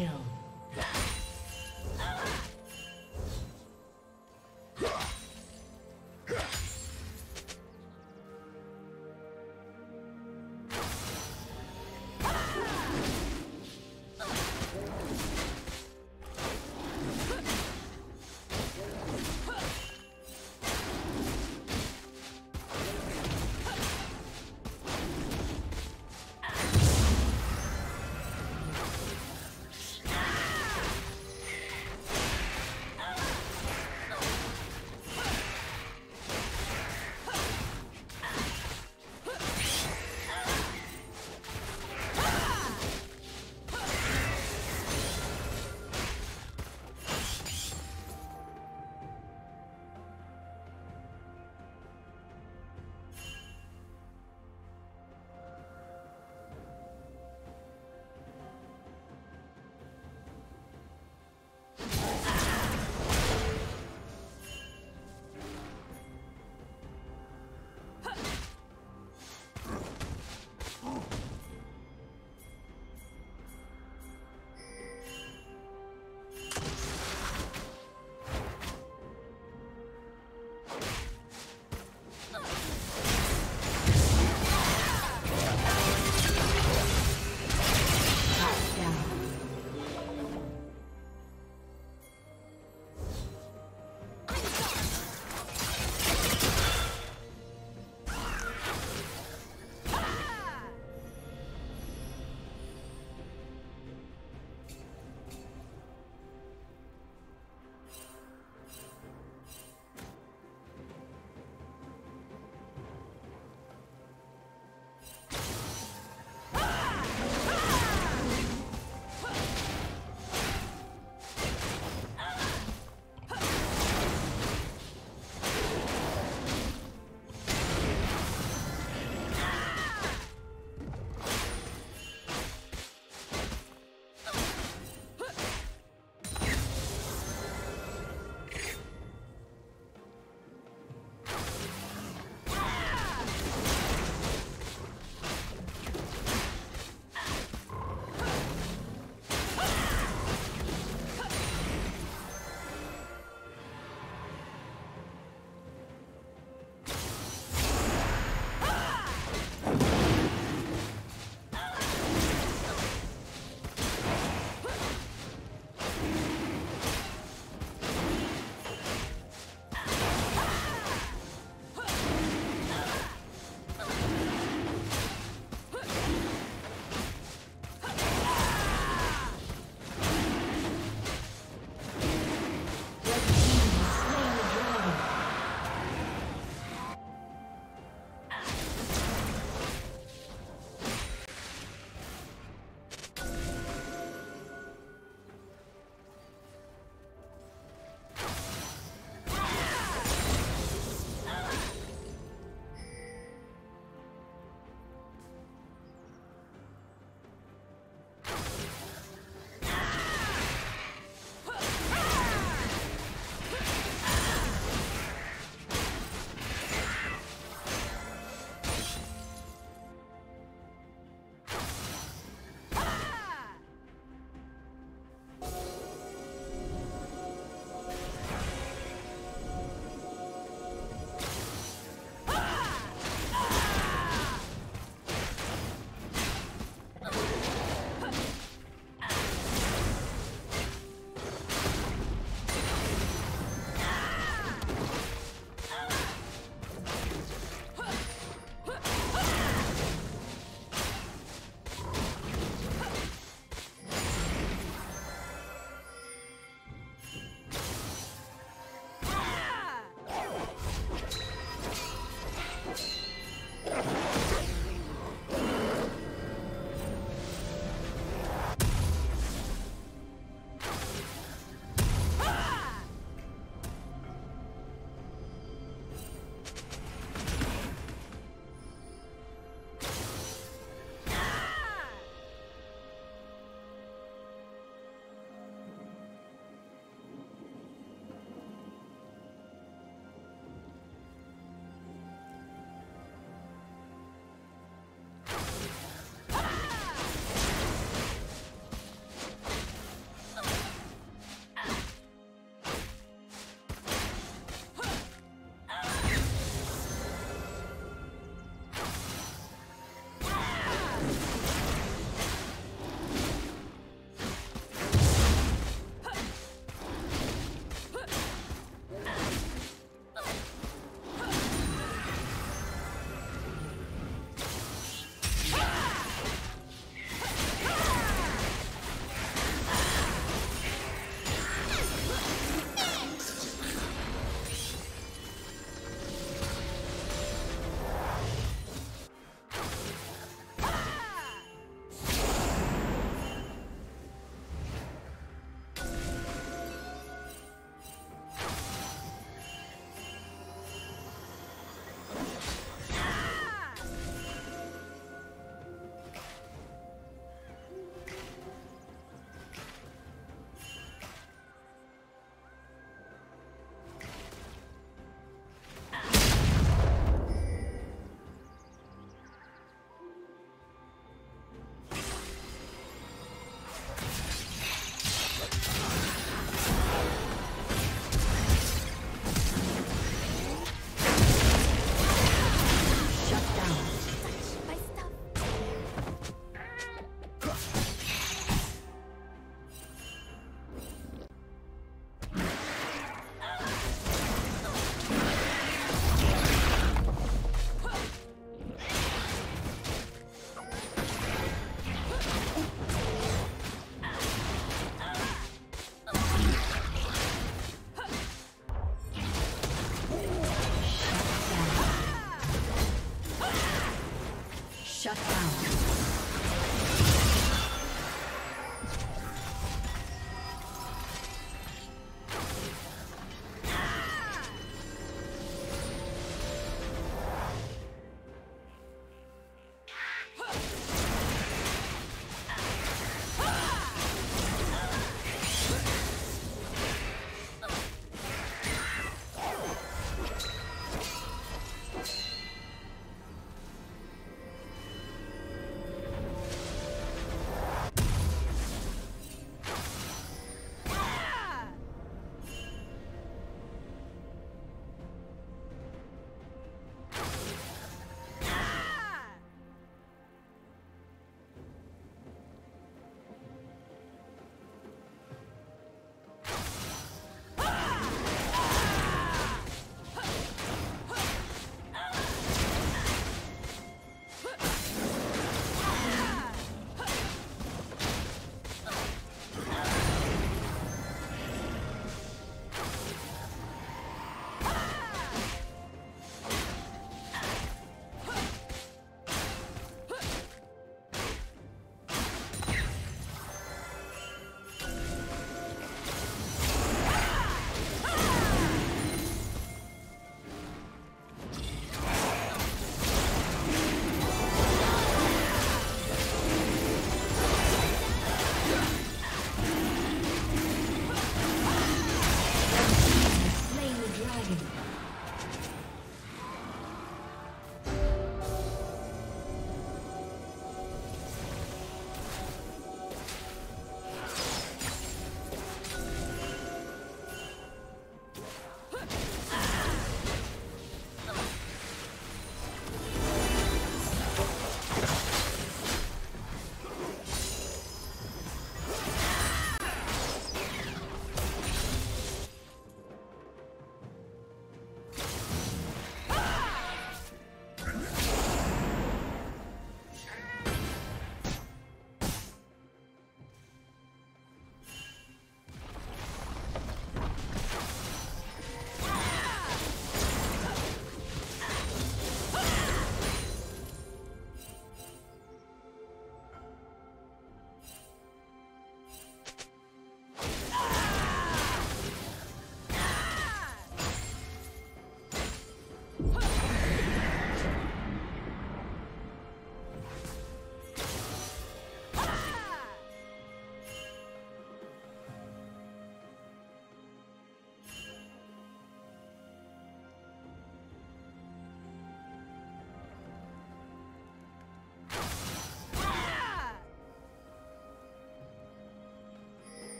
kill.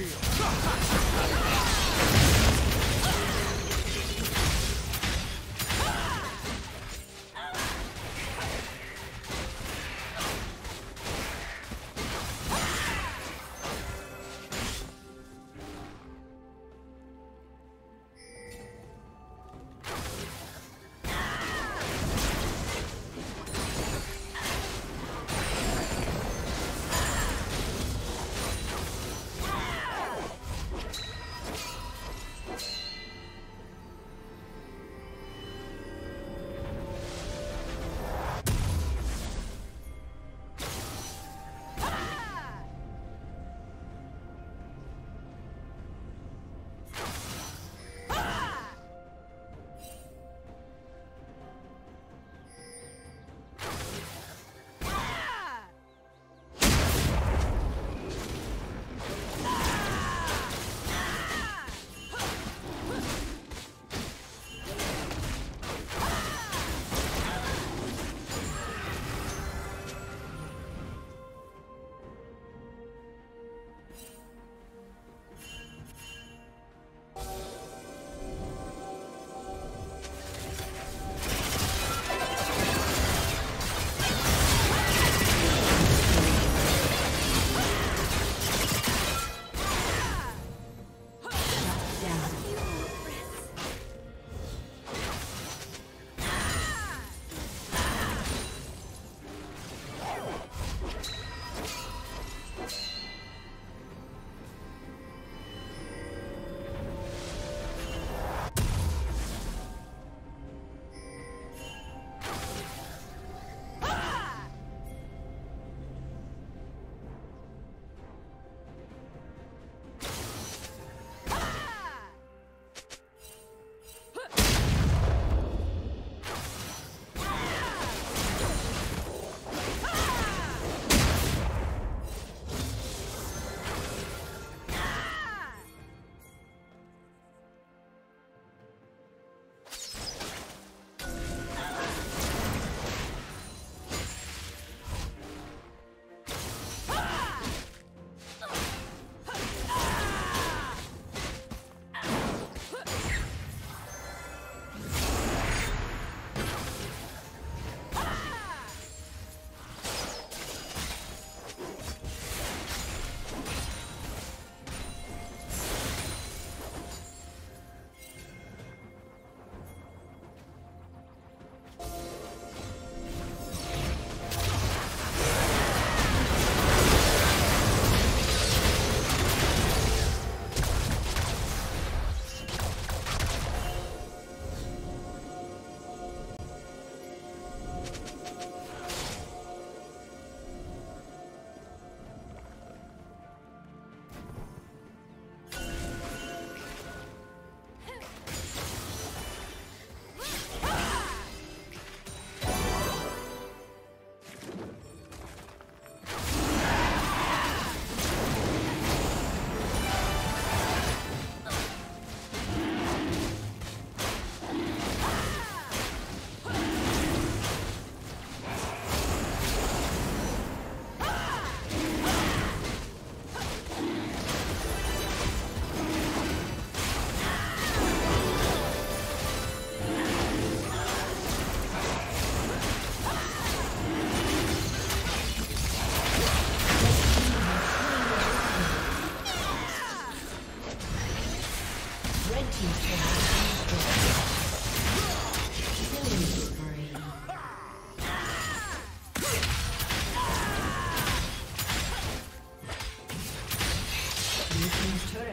field.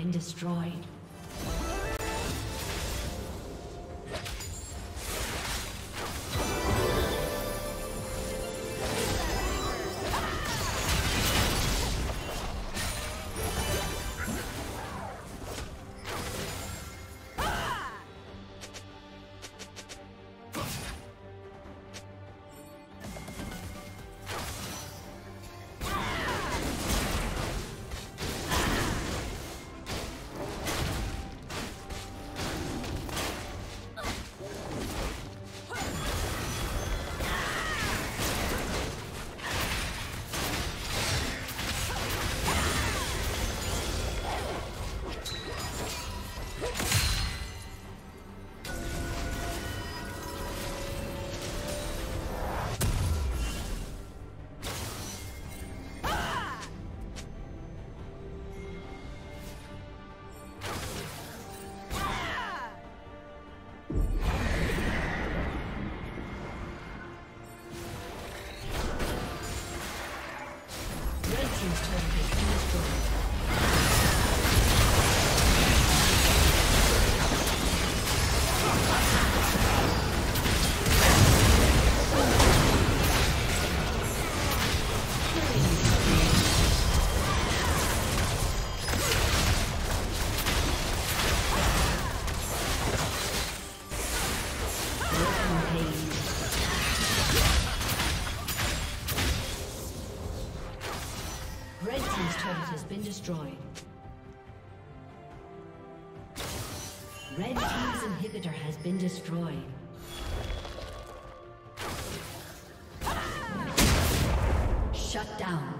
Been destroyed. Been destroyed. Red Team's inhibitor has been destroyed. Shut down.